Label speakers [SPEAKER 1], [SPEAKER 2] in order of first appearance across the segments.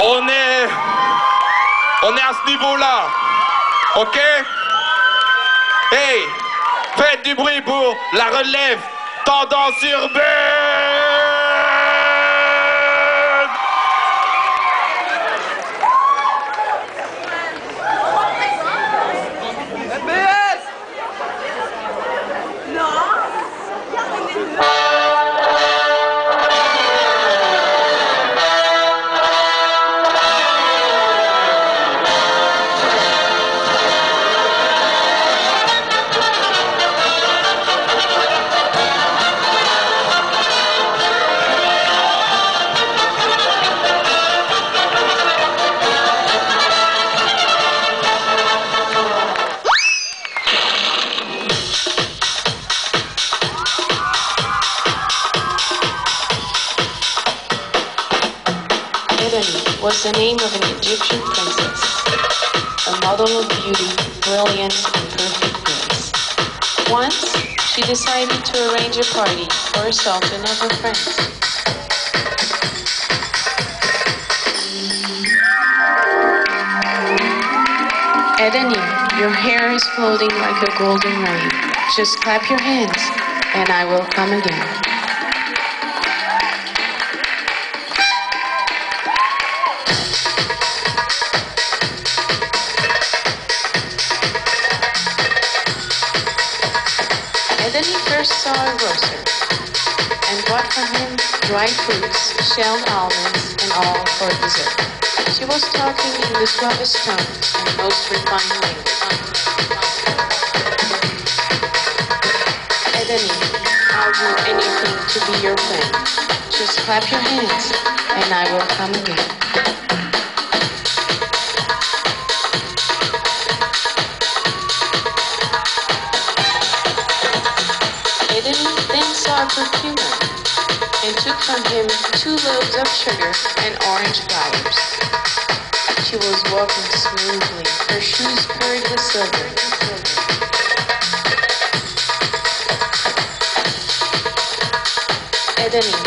[SPEAKER 1] On est, on est à ce niveau-là. OK? Hey, faites du bruit pour la relève tendance urbaine.
[SPEAKER 2] Was the name of an Egyptian princess, a model of beauty, brilliance, and perfect grace. Once, she decided to arrange a party for a sultan of her friends. Edeni, your hair is floating like a golden rain. Just clap your hands, and I will come again. First saw a grocer and bought for him dried fruits, shelled almonds, and all for dessert. She was talking in the suavest tones and most refined language. Edeni, I'll do anything to be your friend. Just clap your hands and I will come again. And took from him two loaves of sugar and orange flowers. She was walking smoothly, her shoes purred with silver. Edeni,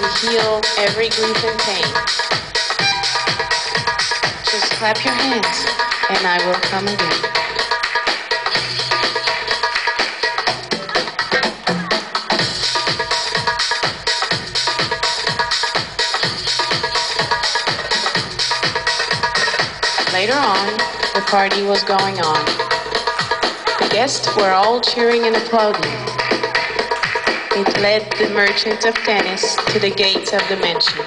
[SPEAKER 2] we heal every grief and pain. Just clap your hands and I will come again. Later on, the party was going on. The guests were all cheering and applauding. It led the merchant of Tennis to the gates of the mansion.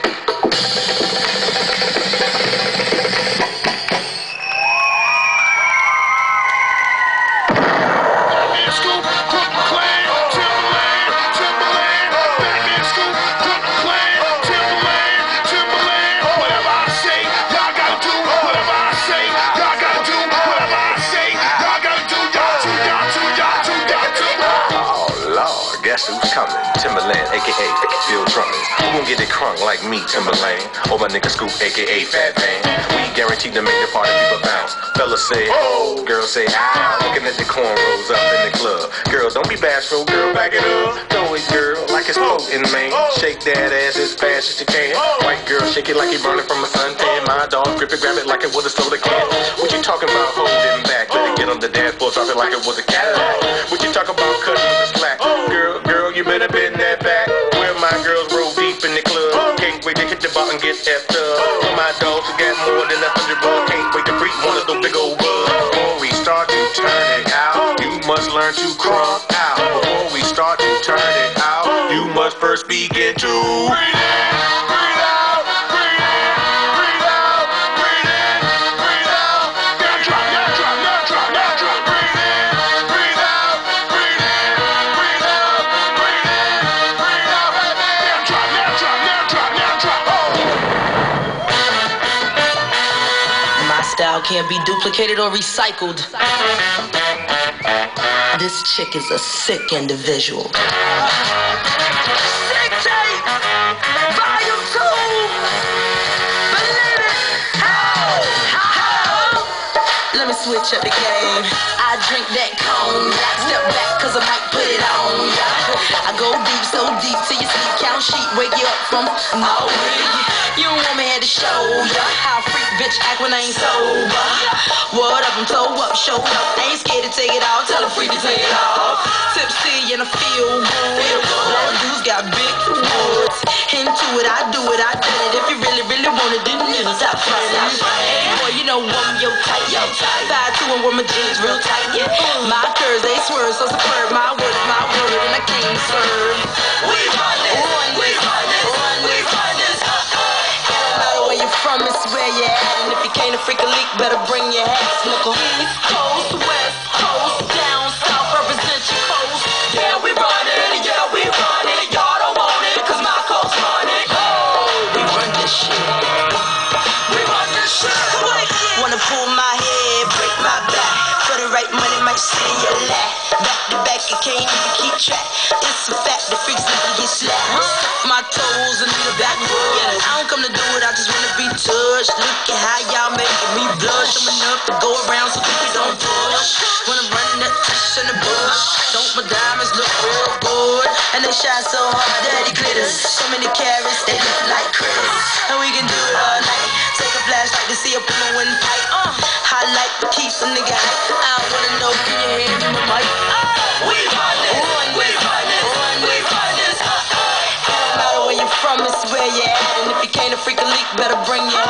[SPEAKER 3] Aka Bill Drummond. Who gon' get it crunk like me, Timbaland? Or my nigga Scoop, aka Fat Man. We guaranteed to make the party people bounce. Fellas say, oh, girls say, ah. Looking at the cornrows up in the club. Girls, don't be bashful, girl, back it up. Go it, girl, like it's potent, man. Shake that ass as fast as you can. White girl, shake it like you burning from a suntan. My dog, grip it, grab it like it was a soda can. What you talking about holding back? Let it get on the dance floor, drop it like it was a Cadillac. What you talk about Can't to hit the and get effed can't
[SPEAKER 4] be duplicated or recycled. This chick is a sick individual. Switch up the game. I drink that cone. Step back, cause I might put it on. I go deep, so deep till you sleep count sheep. Wake you up from all You don't want me had to show ya how freak bitch act when I ain't sober. What up, I'm toe up, show up. I ain't scared to take it off, tell a freak to take it off. Tipsy and I feel good. All dudes got big woods. Into it, I do it, I did it. If you really, really want it, then you stop playing. Boy, you know I'm yo tight, yo. Five two and wear my jeans real tight. Yeah. My curves they swerve, so superb. My word is my word, and I can't serve. We run this, we run this, we run this. It don't matter where you're from, it's where you at. And if you can't a freak a leak, better bring your hat, snickle. East Coast, West might see your lap. Back to back, you can't even keep track. It's a fact, the freaks to get slapped. My toes, I need a backwood. I don't come to do it, I just wanna be touched. Look at how y'all making me blush. I'm enough to go around, so people don't push. When I'm running that tush in the bush, don't my diamonds look real good? And they shine so hard, daddy glitters. So many carrots, they look like critters. And we can do it all night. Take a flashlight to see a woman win fight. Uh, highlight to keep some nigga hype. Freak a leak, better bring your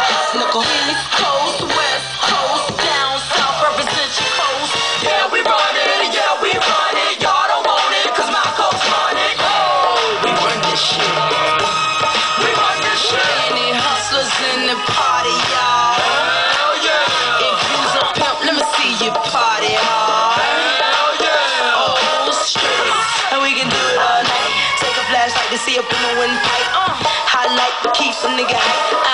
[SPEAKER 4] a nigga. I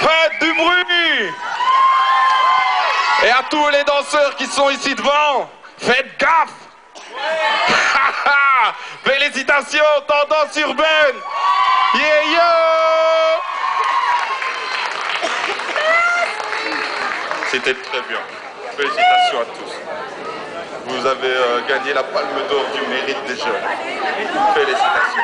[SPEAKER 1] Faites du bruit. Et à tous les danseurs qui sont ici devant, faites gaffe. Félicitations, tendance urbaine. Yeah. C'était très bien. Félicitations à tous. Vous avez euh, gagné la palme d'or du mérite des jeunes. Félicitations.